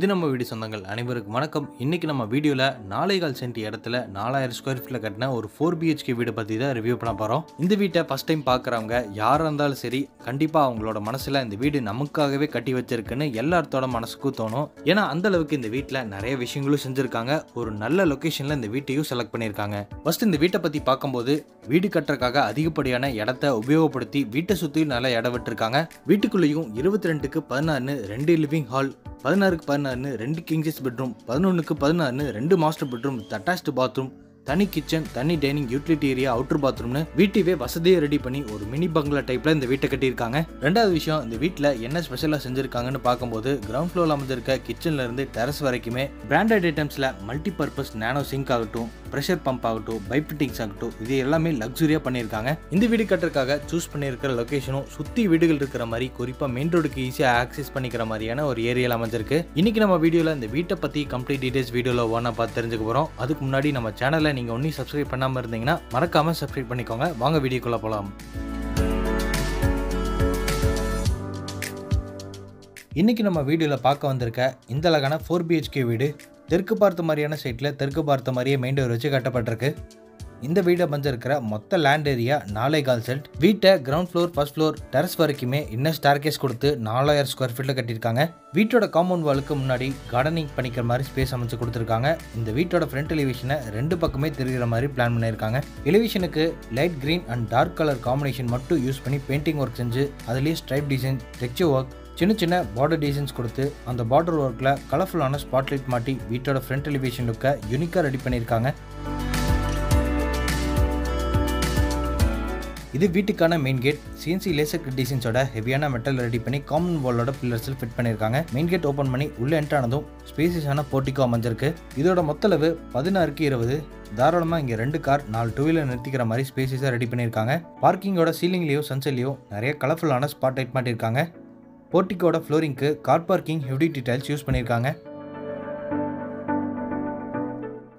இது நம்ம வீடு சொந்தங்கள் அனைவருக்கும் வணக்கம். இன்னைக்கு நம்ம வீடியோவில் நாளைகால் சென்ட் இடத்துல நாலாயிரம் ஸ்கொயர் ஃபீட்டில் கட்டின ஒரு ஃபோர் பிஹெச்கே வீடு பற்றி தான் ரிவ்யூ பண்ண போகிறோம் இந்த வீட்டை ஃபஸ்ட் டைம் பார்க்குறவங்க யாராக இருந்தாலும் சரி கண்டிப்பாக அவங்களோட மனசில் இந்த வீடு நமக்காகவே கட்டி வச்சிருக்குன்னு எல்லாத்தோட மனசுக்கும் தோணும். ஏன்னா அந்த அளவுக்கு இந்த வீட்டில் நிறைய விஷயங்களும் செஞ்சுருக்காங்க. ஒரு நல்ல லொக்கேஷனில் இந்த வீட்டையும் செலக்ட் பண்ணியிருக்காங்க. ஃபஸ்ட் இந்த வீட்டை பற்றி பார்க்கும்போது வீடு கட்டுறதுக்காக அதிகப்படியான இடத்த உபயோகப்படுத்தி வீட்டை சுற்றியும் நல்லா இடம் விட்டுருக்காங்க. வீட்டுக்குள்ளேயும் இருபத்தி ரெண்டுக்கு பதினாறுன்னு ரெண்டு லிவிங் ஹால் பதினாறுக்கு பதினாறு பதினாறுனு ரெண்டு கிங்ஸஸ் பெட்ரூம் பதினொன்றுக்கு பதினாறுனு ரெண்டு மாஸ்டர் பெட்ரூம் அட்டாச்டு பாத்ரூம் தனி கிச்சன் தனி டைனிங் யூட்டிலிட்டி ஏரியா அவுட்டர் பாத்ரூம்னு வீட்டையே வசதியை ரெடி பண்ணி ஒரு மினி பங்களா டைப்ல இந்த வீட்டை கட்டியிருக்காங்க. ரெண்டாவது விஷயம் இந்த வீட்டில் என்ன ஸ்பெஷலாக செஞ்சிருக்காங்கன்னு பார்க்கும்போது கிரவுண்ட் ஃப்ளோரில் அமைஞ்சிருக்க கிச்சன்ல இருந்து டெரஸ் வரைக்குமே பிராண்டட் ஐட்டம்ஸ்ல மல்டி பர்பஸ் நேனோ சிங்க் ஆகட்டும் ப்ரெஷர் பம்ப் ஆகட்டும் பைப் ஃபிட்டிங்ஸ் ஆகட்டும் இது எல்லாமே லக்ஸுரியாக பண்ணியிருக்காங்க. இந்த வீடு கட்டுறதுக்காக சூஸ் பண்ணியிருக்கிற லொக்கேஷனும் சுற்றி வீடுகள் இருக்கிற மாதிரி குறிப்பாக மெயின் ரோடுக்கு ஈஸியாக ஆக்சஸ் பண்ணிக்கிற மாதிரியான ஒரு ஏரியாவில் அமைஞ்சிருக்கு. இன்னைக்கு நம்ம வீடியோவில் இந்த வீட்டை பற்றி கம்ப்ளீட் டீடைல்ஸ் வீடியோவில் ஒன்றா பார்த்து தெரிஞ்சுக்க போகிறோம் அதுக்கு முன்னாடி நம்ம சேனலை நீங்கள் ஒன்றும் சப்ஸ்கிரைப் பண்ணாமல் இருந்தீங்கன்னா மறக்காமல் சப்ஸ்கிரைப் பண்ணிக்கோங்க. வாங்க வீடியோக்குள்ளே போகலாம் இன்றைக்கி நம்ம வீடியோவில் பார்க்க வந்திருக்க இந்த அழகான ஃபோர் பிஹெச்கே வீடு. தெற்கு பார்த்த மாதிரியான சைட்டில் தெற்கு பார்த்த மாதிரியே மெயின் டோர் வச்சு கட்டப்பட்டிருக்கு. இந்த வீடை அமைஞ்சிருக்கிற மொத்த லேண்ட் ஏரியா நாலே கால் சென்ட் வீட்டை ground floor first floor terrace வரைக்குமே இன்னும் ஸ்டார்கேஸ் கொடுத்து நாலாயிரம் ஸ்கொயர் ஃபீட்டில் கட்டியிருக்காங்க. வீட்டோட காம்பவுண்ட் வாலுக்கு முன்னாடி கார்டனிங் பண்ணிக்கிற மாதிரி ஸ்பேஸ் அமைச்சு கொடுத்துருக்காங்க. இந்த வீட்டோட ஃப்ரண்ட் எலிவேஷனை ரெண்டு பக்கமே தெரிகிற மாதிரி பிளான் பண்ணியிருக்காங்க. எலிவேஷனுக்கு light green and dark colour combination மட்டும் யூஸ் பண்ணி பெயிண்டிங் ஒர்க் செஞ்சு அதுலேயே ஸ்ட்ரைப் டிசைன் டெக்ச்சர் ஒர்க் சின்ன சின்ன பார்டர் டிசைன்ஸ் கொடுத்து அந்த பார்டர் ஒர்க்கில் கலர்ஃபுல்லான ஸ்பாட்லைட் மாட்டி வீட்டோட ஃப்ரண்ட் எலிவேஷன் லுக்கை யூனிக்காக ரெடி பண்ணியிருக்காங்க. இது வீட்டுக்கான மெயின் கேட் சிஎன்சி லேசர் டிசைன்ஸோட ஹெவியான மெட்டல் ரெடி பண்ணி காமன் வாலோட பில்லர்ஸில் ஃபிட் பண்ணியிருக்காங்க. மெயின் கேட் ஓப்பன் பண்ணி உள்ள என்ட்ரு ஆனதும் ஸ்பேசியஸான போர்ட்டிக்கோ அமைஞ்சிருக்கு. இதோட மொத்த அளவு பதினாறுக்கு இருபது. தாராளமாக இங்கே ரெண்டு கார் நாலு டூ வீலர் நிறுத்திக்கிற மாதிரி ஸ்பேசியஸாக ரெடி பண்ணியிருக்காங்க. பார்க்கிங்கோட சீலிங்லேயோ சன்செட்லேயும் நிறைய கலர்ஃபுல்லான ஸ்பாட் லைட் மாட்டியிருக்காங்க. போர்ட்டிக்கோட ஃப்ளோரிங்க்கு car parking heavy details use பண்ணியிருக்காங்க.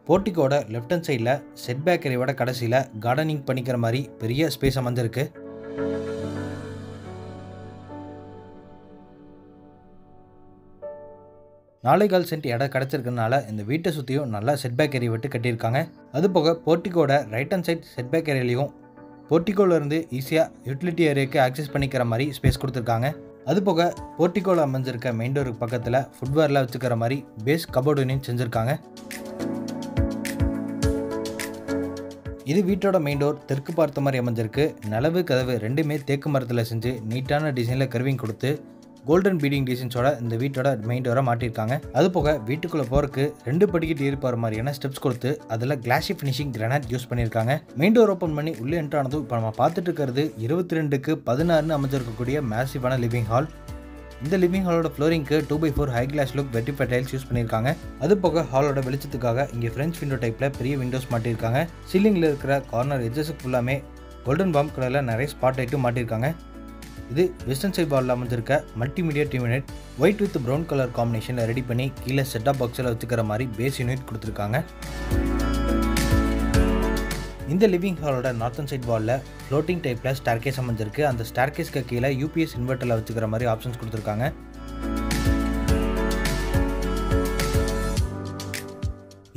போர்ட்டிக்கோட லெஃப்ட் ஹண்ட் சைடில் செட் பேக் ஏரியாவோட கடைசியில் கார்டனிங் பண்ணிக்கிற மாதிரி பெரிய ஸ்பேஸ் அமைஞ்சிருக்கு நாளைகால் சென்ட் இடம் கிடச்சிருக்கனால இந்த வீட்டை சுற்றியும் நல்லா செட் பேக் ஏரியா விட்டு கட்டியிருக்காங்க. அது போக போர்ட்டிக்கோட right hand side set back ஏரியாலையும் போர்ட்டிக்கோலேருந்து ஈஸியாக யூட்டிலிட்டி ஏரியாவுக்கு ஆக்சஸ் பண்ணிக்கிற மாதிரி ஸ்பேஸ் கொடுத்துருக்காங்க. அது போக போர்ட்டிக்கோவில் அமைஞ்சிருக்க மெயின் டோருக்கு பக்கத்தில் ஃபுட்வேர்லாம் வச்சுக்கிற மாதிரி பேஸ் கபோர்டுனையும் செஞ்சுருக்காங்க. இது வீட்டோட மெயின் டோர் தெற்கு பார்த்த மாதிரி அமைஞ்சிருக்கு. நிலவு கதவு ரெண்டுமே தேக்கு மரத்தில் செஞ்சு நீட்டான டிசைனில் கருவிங் கொடுத்து கோல்டன் பீடிங் டிசைன்ஸோட இந்த வீட்டோட மெயின் டோரை மாட்டியிருக்காங்க. அது போக வீட்டுக்குள்ளே போகிறக்கு ரெண்டு படிக்கட்டு ஏறி மாதிரியான ஸ்டெப்ஸ் கொடுத்து அதில் கிளாஷி ஃபினிஷிங் கிரானைட் யூஸ் பண்ணியிருக்காங்க. மெயின் டோர் ஓப்பன் பண்ணி உள்ளே என்ட்ரானதும் இப்போ நம்ம பார்த்துட்டு இருக்கிறது இருபத்தி ரெண்டுக்கு பதினாறுன்னு அமைஞ்சிருக்கக்கூடிய மேசிவான லிவிங் ஹால் இந்த லிவிங் ஹாலோட ஃப்ளோரிங்க்கு two by four high gloss look vitrified tiles use பண்ணியிருக்காங்க. அது போக ஹாலோட வெளிச்சத்துக்காக இங்கே ஃப்ரெஞ்ச் விண்டோ டைப்பில் பெரிய விண்டோஸ் மாட்டியிருக்காங்க. சீலிங்கில் இருக்கிற கார்னர் எட்ஜஸுக்கு ஃபுல்லாமே கோல்டன் பாம் கலரில் நிறைய ஸ்பாட் லைட்டும் மாட்டியிருக்காங்க. இது வெஸ்டர்ன் சைட் பாலில் அமைஞ்சிருக்க multimedia TV unit white with brown colour காம்பினேஷனில் ரெடி பண்ணி கீழே செட்டப் பாக்ஸில் வச்சுக்கிற மாதிரி பேஸ் யூனிட் கொடுத்துருக்காங்க. இந்த லிவிங் ஹாலோட நார்த்தன் சைட் பாலில் ஃப்ளோட்டிங் டைப்பில் ஸ்டார்கேஸ் அமைஞ்சிருக்கு அந்த ஸ்டார்கேஸ்க்கு கீழே யூபிஎஸ் இன்வெர்ட்டரில் வச்சுக்கிற மாதிரி ஆப்ஷன்ஸ் கொடுத்துருக்காங்க.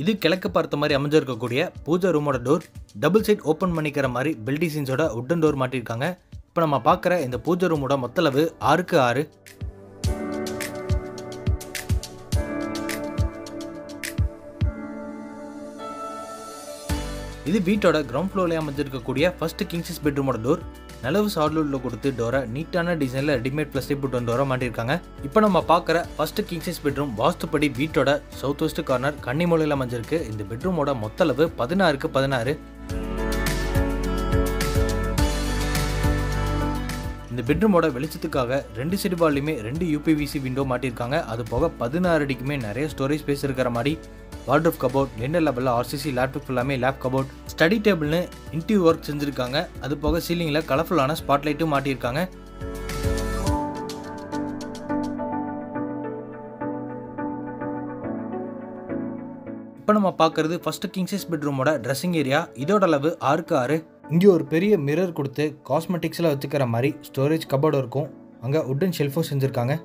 இது கிழக்கு பார்த்த மாதிரி அமைஞ்சிருக்கக்கூடிய பூஜா ரூமோட டோர் டபுள் சைட் ஓப்பன் பண்ணிக்கிற மாதிரி பில்டிசின்ஸோட உட்டன் டோர் மாட்டியிருக்காங்க இப்போ நம்ம பார்க்குற இந்த பூஜை ரூமோட மொத்தளவு ஆறுக்கு ஆறு. இது வீட்டோட கிரவுண்ட் ஃப்ளோர்லேயே அமைஞ்சிருக்கக்கூடிய ஃபர்ஸ்ட் கிங்ஸஸ் பெட்ரூமோட டோர் நிலவு சார்லூரில் கொடுத்து டோரை நீட்டான டிசைனில் ரெடிமேட் ப்ளஸ்டி புட் டோரை மாட்டியிருக்காங்க இப்போ நம்ம பார்க்குற ஃபர்ஸ்ட் கிங்ஸஸ் பெட்ரூம் வாஸ்துப்படி வீட்டோட சவுத் வெஸ்ட் கார்னர் கன்னிமொழியில் அமைஞ்சிருக்கு. இந்த பெட்ரூமோட மொத்தளவு பதினாறுக்கு பதினாறு. இந்த பெட்ரூமோட வெளிச்சத்துக்காக ரெண்டு சைடு வால்லையுமே ரெண்டு யூபிவிசி விண்டோ மாட்டியிருக்காங்க. அது போக பதினாறு அடிக்குமே நிறைய ஸ்டோரேஜ் ஸ்பேஸ் இருக்கிற மாதிரி வார்ட்ரோப் கபோர்ட் லெண்டர் லெவலில் ஆர்சிசி லேப்டாப் ஃபுல்லாமே லேப் கபோர்ட் ஸ்டடி டேபிள்னு இன்டீரியர் ஒர்க் செஞ்சுருக்காங்க. அது போக சீலிங்கில் கலர்ஃபுல்லான ஸ்பாட்லைட்டும் மாட்டியிருக்காங்க. இப்போ நம்ம பார்க்குறது ஃபஸ்ட்டு கிங்ஸஸ் பெட்ரூமோட ட்ரெஸ்ஸிங் ஏரியா இதோட அளவு ஆறுக்கு ஆறு. இங்கே ஒரு பெரிய மிரர் கொடுத்து காஸ்மெட்டிக்ஸில் வச்சுக்கிற மாதிரி ஸ்டோரேஜ் கபோர்டு இருக்கும். அங்கே உட்டன் ஷெல்ஃபும் செஞ்சுருக்காங்க.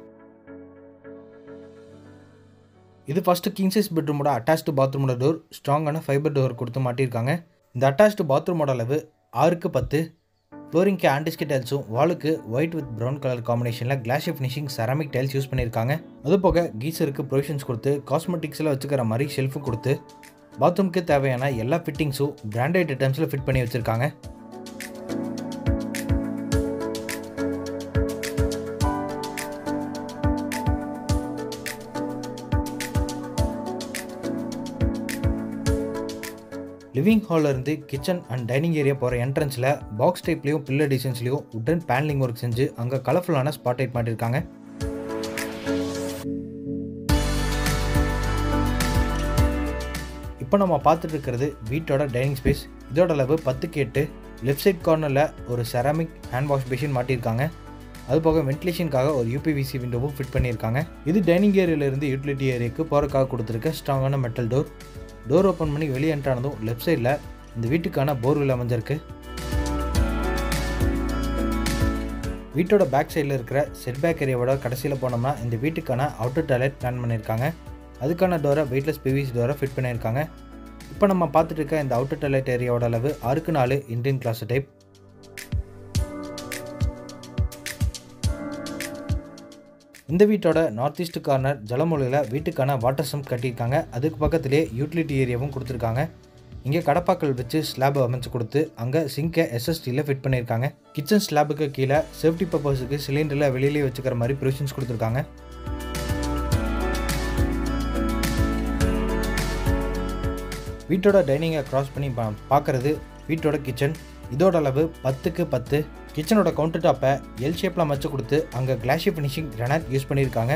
இது ஃபஸ்ட்டு கிங் சைஸ் பெட்ரூமோட அட்டாச்டு பாத்ரூமோட டோர் ஸ்ட்ராங்கான ஃபைபர் டோர் கொடுத்து மாட்டியிருக்காங்க. இந்த அட்டாச்டு பாத்ரூமோட அளவு ஆறுக்கு பத்து. ஃப்ளோரிங்க்கு ஆண்டிஸ்கி டைல்ஸும் வாலுக்கு ஒயிட் வித் ப்ரௌன் கலர் காம்பினேஷனில் gloss finishing ceramic tiles use பண்ணியிருக்காங்க. அது போக கீசருக்கு ப்ரொவிஷன்ஸ் கொடுத்து காஸ்மெட்டிக்ஸில் வச்சுக்கிற மாதிரி ஷெல்ஃபு கொடுத்து பாத்ரூம்க்கு தேவையான எல்லா ஃபிட்டிங்ஸும் பிராண்டட் ஐட்டம்ஸில் ஃபிட் பண்ணி வச்சுருக்காங்க. லிவிங் ஹாலில் கிச்சன் அண்ட் டைனிங் ஏரியா போகிற என்ட்ரன்ஸில் பாக்ஸ் டைப்லேயும் பில்லர் டிசைன்ஸ்லையும் உடன் பேனலிங் ஒர்க் செஞ்சு அங்கே கலர்ஃபுல்லான ஸ்பாட் லைட் மாட்டிருக்காங்க. இப்போ நம்ம பார்த்துட்டு இருக்கிறது வீட்டோட டைனிங் ஸ்பேஸ் இதோட அளவு பத்துக்கு எட்டு. லெஃப்ட் சைட் கார்னரில் ஒரு செராமிக் ஹேண்ட் வாஷ் மிஷின் மாட்டியிருக்காங்க அது போக வென்டிலேஷனுக்காக ஒரு யூபிவிசி விண்டோவும் ஃபிட் பண்ணியிருக்காங்க இது டைனிங் ஏரியாவிலேருந்து யூட்டிலிட்டி ஏரியாவுக்கு போகிறக்காக கொடுத்துருக்க ஸ்ட்ராங்கான மெட்டல் டோர் டோர் ஓப்பன் பண்ணி வெளியே என்ட்ரானதும் லெஃப்ட் சைடில் இந்த வீட்டுக்கான போர்வெல் அமைஞ்சிருக்கு. வீட்டோட பேக் சைடில் இருக்கிற செட் பேக் ஏரியாவோட கடைசியில் போனோம்னா இந்த வீட்டுக்கான அவுட்டர் டாய்லெட் பிளான் பண்ணியிருக்காங்க. அதுக்கான டோரை வெயிட்லெஸ் பிவிசி டோரை ஃபிட் பண்ணியிருக்காங்க. இப்போ நம்ம பார்த்துட்டு இருக்க இந்த அவுட்டர் டாய்லெட் ஏரியாவோட அளவு ஆறுக்கு நாலு இந்தியன் கிளாஸ் டைப் இந்த வீட்டோட நார்த் ஈஸ்ட் கார்னர் ஜலமொழியில் வீட்டுக்கான வாட்டர் சம்ப் கட்டியிருக்காங்க. அதுக்கு பக்கத்துலேயே யூட்டிலிட்டி ஏரியாவும் கொடுத்துருக்காங்க. இங்கே கடப்பாக்கள் வச்சு ஸ்லாப் அமைச்சு கொடுத்து அங்கே சிங்கை எஸ்எஸ்டியில் ஃபிட் பண்ணியிருக்காங்க. கிச்சன் ஸ்லாபுக்கு கீழே சேஃப்டி பர்பஸுக்கு சிலிண்டரில் வெளியிலே வச்சுக்கிற மாதிரி ப்ரொவிஷன்ஸ் கொடுத்துருக்காங்க. வீட்டோட டைனிங்கை க்ராஸ் பண்ணி பா பார்க்குறது வீட்டோட கிச்சன் இதோட அளவு பத்துக்கு பத்து. கிச்சனோட கவுண்டர் டாப்பை எல் ஷேப்பில் அமைச்சு கொடுத்து அங்கே கிளாஷி ஃபினிஷிங் ரெனர் யூஸ் பண்ணியிருக்காங்க.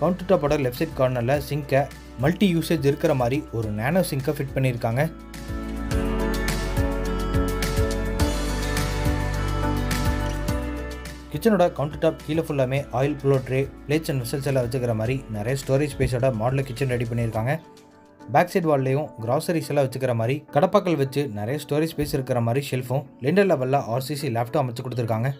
கவுண்டர் டாப்போட லெஃப்ட் சைட் கார்னரில் சிங்கை மல்டி யூசேஜ் இருக்கிற மாதிரி ஒரு நேனோ சிங்கை ஃபிட் பண்ணியிருக்காங்க. கிச்சனோட கவுண்டர் டாப் கீழே ஃபுல்லாமே ஆயில் ப்ளோ ட்ரே பிளேட்ஸ் அண்ட் விசல்ஸ் எல்லாம் வச்சுக்கிற மாதிரி நிறைய ஸ்டோரேஜ் ஸ்பேஸோட மாடல் கிச்சன் ரெடி பண்ணியிருக்காங்க. பேக் சைட் வால்லையும் கிராசரிஸ் எல்லாம் வச்சுக்கிற மாதிரி கடப்பாக்கள் வச்சு நிறைய ஸ்டோரேஜ் ஸ்பேஸ் இருக்கிற மாதிரி ஷெல்ஃபும் லெண்டர் லெவலில் ஆர்சிசி லேப்டாப் அமைச்சு கொடுத்துருக்காங்க.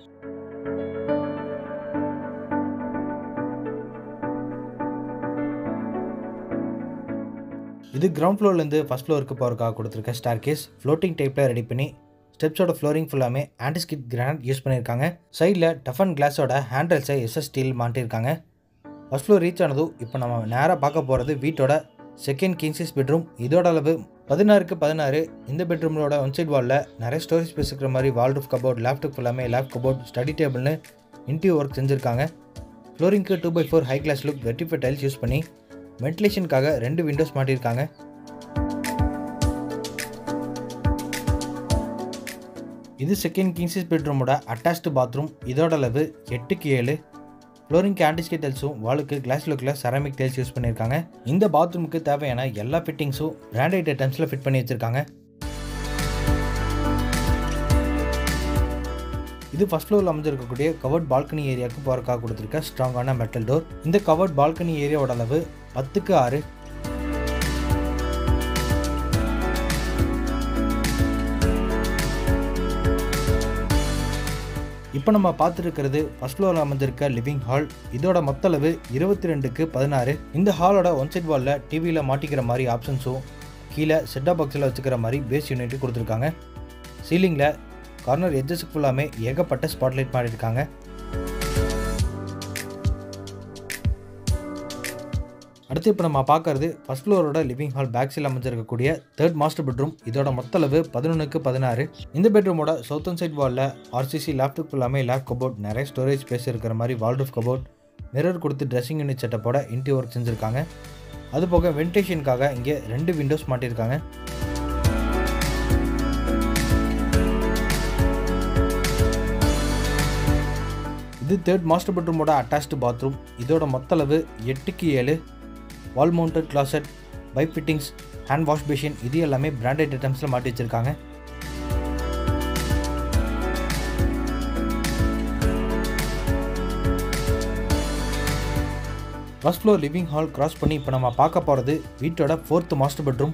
இது கிரவுண்ட் ஃப்ளோர்லேருந்து ஃபஸ்ட் ஃப்ளோருக்கு போகிறக்காக கொடுத்துருக்க ஸ்டார் கேஸ் ஃப்ளோட்டிங் டைப்பில் ரெடி பண்ணி ஸ்டெப்ஸோட ஃப்ளோரிங் ஃபுல்லாமே ஆன்டிஸ்கிட் கிரானைட் யூஸ் பண்ணியிருக்காங்க. சைடில் டஃபன் கிளாஸோட ஹேண்டில்ஸை எஸ்எஸ் ஸ்டீல் மாட்டியிருக்காங்க. ஃபஸ்ட் ஃப்ளோர் ரீச் ஆனதும் இப்போ நம்ம நேராக பார்க்க போகிறது வீட்டோட செகண்ட் கிங்ஸிஸ் பெட்ரூம். இதோட அளவு பதினாறுக்கு பதினாறு. இந்த பெட்ரூமோட ஒன் சைட் வாலில் நிறைய ஸ்டோரேஜ் ஸ்பேஸ் இருக்கிற மாதிரி வால் ரூஃப் கபோர்ட் லேப்டாப் ஃபுல்லாமே லேப் கபோர்ட் ஸ்டடி டேபிள்னு இன்டீரியர் ஒர்க் செஞ்சுருக்காங்க. ஃப்ளோரிங்க்கு two by four high gloss look vitrified tiles use பண்ணி வென்டிலேஷனுக்காக ரெண்டு விண்டோஸ் மாட்டியிருக்காங்க. இது செகண்ட் கிங்ஸிஸ் பெட்ரூமோட அட்டாச்டு பாத்ரூம் இதோட அளவு எட்டுக்கு ஏழு. ஃப்ளோரிங்க்கு ஆன்டிஸ்கே டைல்ஸும் வாலுக்கு கிளாஸ் லுக்கில் செராமிக் டெல்ஸ் யூஸ் பண்ணியிருக்காங்க. இந்த பாத்ரூமுக்கு தேவையான எல்லா ஃபிட்டிங்ஸும் பிராண்டட் ஐட்டம்ஸில் ஃபிட் பண்ணி வச்சுருக்காங்க. இது ஃபர்ஸ்ட் ஃப்ளோரில் அமைஞ்சிருக்கக்கூடிய கவர்ட் பால்கனி ஏரியாவுக்கு போகிறக்காக கொடுத்துருக்க ஸ்ட்ராங்கான மெட்டல் டோர் இந்த கவர்ட் பால்கனி ஏரியாவோட அளவு பத்துக்கு ஆறு இப்போ நம்ம பார்த்துருக்கிறது ஃபர்ஸ்ட் ஃப்ளோரில் அமைஞ்சிருக்க லிவிங் ஹால் இதோட மொத்த அளவு இருபத்தி ரெண்டுக்கு பதினாறு. இந்த ஹாலோட ஒன் சைட் வாலில் டிவியில் மாட்டிக்கிற மாதிரி ஆப்ஷன்ஸும் கீழே செட்டா பாக்ஸில் வச்சுக்கிற மாதிரி பேஸ் யூனிட் கொடுத்துருக்காங்க. சீலிங்கில் கார்னர் எட்ஜஸுக்கு ஃபுல்லாமே ஏகப்பட்ட ஸ்பாட்லைட் மாட்டிருக்காங்க. அடுத்து இப்போ நம்ம பார்க்கறது ஃபஸ்ட் ஃப்ளோரோட லிவிங் ஹால் பேக் சைடில் அமைஞ்சிருக்கக்கூடிய தேர்ட் மாஸ்டர் பெட்ரூம் இதோட மொத்த அளவு பதினொன்றுக்கு பதினாறு. இந்த பெட்ரூமோட சவுத்தன் சைட் வாலில் ஆர்சிசி லேப்டாப் ஃபுல்லாமே லேப் கபோர்ட் நிறைய ஸ்டோரேஜ் ஸ்பேஸ் இருக்கிற மாதிரி வால்ரூஃப் கபோர்ட் மிரர் கொடுத்து ட்ரெஸ்ஸிங் யூனிட் செட்டப்போட இன்டி ஒர்க் செஞ்சுருக்காங்க. அது போக வென்டிலேஷனுக்காக இங்கே ரெண்டு விண்டோஸ் மாட்டியிருக்காங்க இது தேர்ட் மாஸ்டர் பெட்ரூமோட அட்டாச்டு பாத்ரூம் இதோட மொத்த அளவு எட்டுக்கு ஏழு. Wall mounted closet pipe fittings hand wash basin இது எல்லாமே பிராண்டட் ஐட்டம்ஸில் மாட்டி வச்சுருக்காங்க. First floor living hall cross பண்ணி இப்போ நம்ம பார்க்க போகிறது வீட்டோட ஃபோர்த் மாஸ்டர் பெட்ரூம்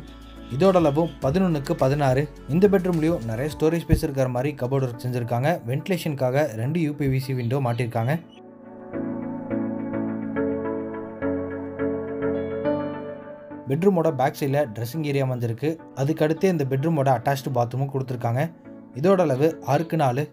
இதோட அளவும் பதினொன்றுக்கு பதினாறு. இந்த பெட்ரூம்லேயும் நிறைய ஸ்டோரேஜ் ஸ்பேஸ் இருக்கிற மாதிரி கபோர்டு ஒர்க் செஞ்சுருக்காங்க. வென்டிலேஷனுக்காக ரெண்டு யூபிவிசி விண்டோ மாட்டியிருக்காங்க பெட்ரூமோட பேக் சைடில் ட்ரெஸ்ஸிங் ஏரியா வந்திருக்கு அதுக்கடுத்து இந்த பெட்ரூமோட அட்டாச்டு பாத்ரூமும் கொடுத்துருக்காங்க. இதோட அளவு ஆறுக்கு நாலு.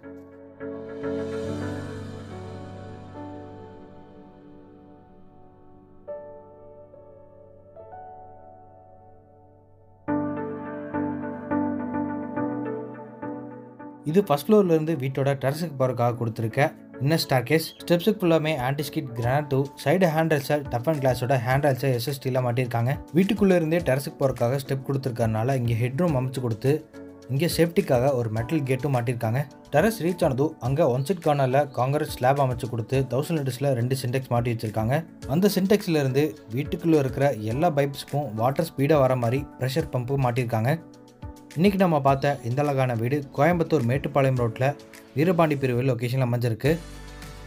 இது ஃபர்ஸ்ட் ஃப்ளோர்லேருந்து வீட்டோட டெரஸுக்கு போகிறதுக்காக கொடுத்துருக்க. இன்னர் ஸ்டார்கேஸ் ஸ்டெப்ஸுக்கு ஃபுல்லாமே ஆன்டிஸ்கிட் கிரானைட் டூ சைடு ஹேண்ட்ரல்ஸை டஃப் அண்ட் கிளாஸோட ஹேண்ட்ரல்ஸை எஸ்எஸ்டியில் மாட்டியிருக்காங்க. வீட்டுக்குள்ளே இருந்தே டெரஸுக்கு போகிறக்காக ஸ்டெப் கொடுத்துருக்கறனால இங்கே ஹெட்ரூம் அமைச்சு கொடுத்து இங்கே சேஃப்டிக்காக ஒரு மெட்டல் கேட்டும் மாட்டியிருக்காங்க. டெரஸ் ரீச் ஆனதும் அங்கே ஒன் செட் கார்னரில் காங்கிரஸ் ஸ்லாப் அமைச்சு கொடுத்து தௌசண்ட் லிட்டர்ஸில் ரெண்டு சின்டெக்ஸ் மாட்டி வச்சிருக்காங்க. அந்த சின்டெக்ஸ்லேருந்து வீட்டுக்குள்ளே இருக்கிற எல்லா பைப்ஸ்க்கும் வாட்டர் ஸ்பீடாக வர மாதிரி ப்ரெஷர் பம்பு மாட்டியிருக்காங்க. இன்றைக்கி நம்ம பார்த்த இந்த அழகான வீடு கோயம்புத்தூர் மேட்டுப்பாளையம் ரோட்டில் வீரபாண்டி பிரிவில் லொக்கேஷனில் அமைஞ்சிருக்கு.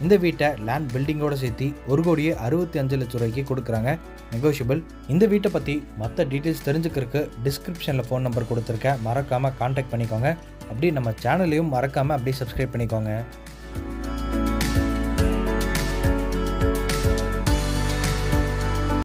இந்த வீட்டை லேண்ட் பில்டிங்கோட சேர்த்து ஒரு கோடியே அறுபத்தி அஞ்சு லட்ச ரூபாய்க்கு கொடுக்குறாங்க நெகோஷியபிள் இந்த வீட்டை பற்றி மற்ற டீட்டெயில்ஸ் தெரிஞ்சுக்கிறதுக்கு டிஸ்கிரிப்ஷனில் ஃபோன் நம்பர் கொடுத்துருக்கேன். மறக்காமல் காண்டாக்ட் பண்ணிக்கோங்க. அப்படியே நம்ம சேனலையும் மறக்காமல் அப்படியே சப்ஸ்கிரைப் பண்ணிக்கோங்க.